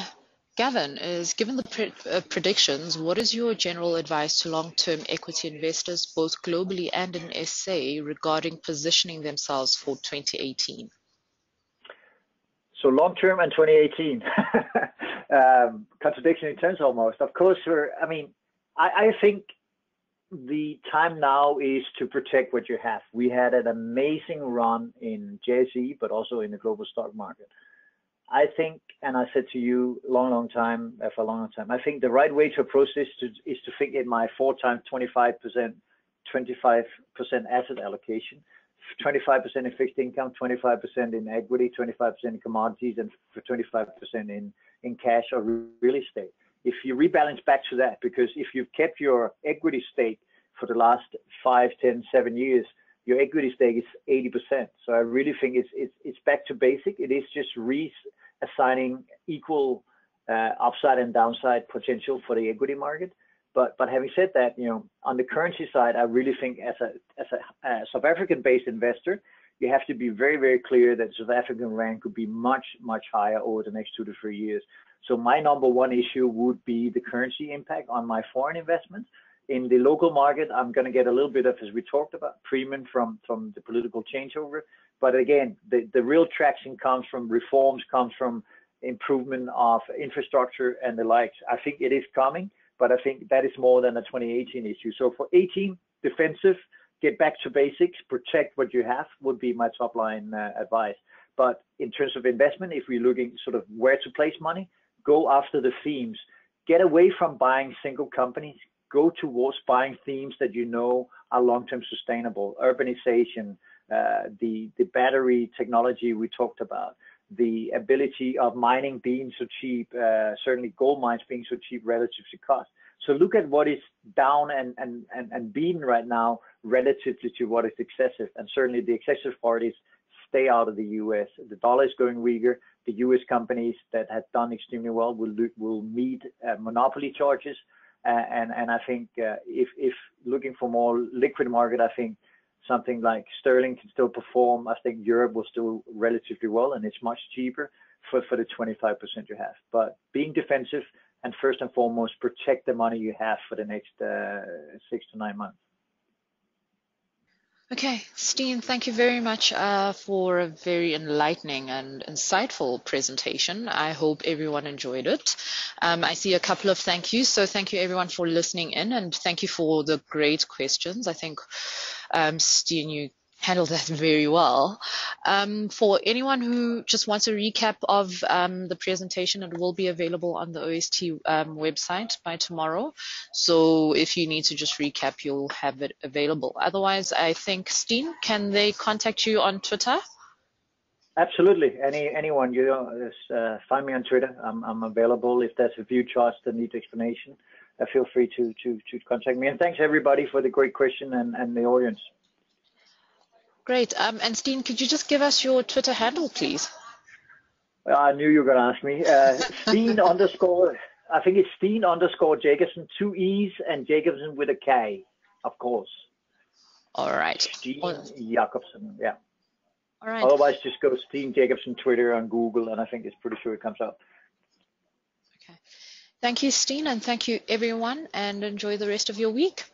Gavin is given the uh, predictions, what is your general advice to long term equity investors, both globally and in SA, regarding positioning themselves for 2018? So long term and 2018, um, contradiction in terms almost. Of course, we're, I mean, I, I think the time now is to protect what you have. We had an amazing run in JSE, but also in the global stock market. I think, and I said to you long, long time, uh, for a long, long time, I think the right way to approach this to, is to think in my four times 25%, 25% asset allocation, 25% in fixed income, 25% in equity, 25% in commodities, and 25% in, in cash or real estate. If you rebalance back to that, because if you've kept your equity stake for the last five, ten, seven years, your equity stake is 80%. So I really think it's it's it's back to basic. It is just reassigning equal uh, upside and downside potential for the equity market. But but having said that, you know, on the currency side, I really think as a as a, a South African-based investor, you have to be very very clear that South African rand could be much much higher over the next two to three years. So my number one issue would be the currency impact on my foreign investments in the local market, I'm going to get a little bit of, as we talked about, premium from from the political changeover. But again, the, the real traction comes from reforms, comes from improvement of infrastructure and the likes. I think it is coming, but I think that is more than a 2018 issue. So for 18, defensive, get back to basics, protect what you have would be my top line uh, advice. But in terms of investment, if we're looking sort of where to place money, go after the themes. Get away from buying single companies go towards buying themes that you know are long-term sustainable, urbanization, the the battery technology we talked about, the ability of mining being so cheap, uh, certainly gold mines being so cheap relative to cost. So look at what is down and and and, and being right now relatively to what is excessive, and certainly the excessive part is stay out of the U.S. The dollar is going weaker. The U.S. companies that have done extremely well will will meet uh, monopoly charges and and I think uh, if if looking for more liquid market, I think something like sterling can still perform. I think Europe will still relatively well, and it's much cheaper for for the 25% you have. But being defensive and first and foremost protect the money you have for the next uh, six to nine months. Okay, Steen, thank you very much uh, for a very enlightening and insightful presentation. I hope everyone enjoyed it. Um, I see a couple of thank yous, so thank you everyone for listening in and thank you for the great questions. I think, um, Steen, you handled that very well. Um, for anyone who just wants a recap of um, the presentation, it will be available on the OST um, website by tomorrow. So if you need to just recap, you'll have it available. Otherwise, I think, Steen, can they contact you on Twitter? Absolutely. Any anyone, you know, just, uh, find me on Twitter. I'm, I'm available. If there's a view charts that needs explanation, uh, feel free to, to, to contact me. And thanks everybody for the great question and, and the audience. Great. Um, and Steen, could you just give us your Twitter handle, please? Well, I knew you were going to ask me. Uh, Steen underscore, I think it's Steen underscore Jakobsen, two E's and Jakobsen with a K, of course. All right. Steen well, Jakobsen, yeah. All right. Otherwise, just go Steen Jakobsen Twitter on Google, and I think it's pretty sure it comes up. Okay. Thank you, Steen, and thank you, everyone, and enjoy the rest of your week.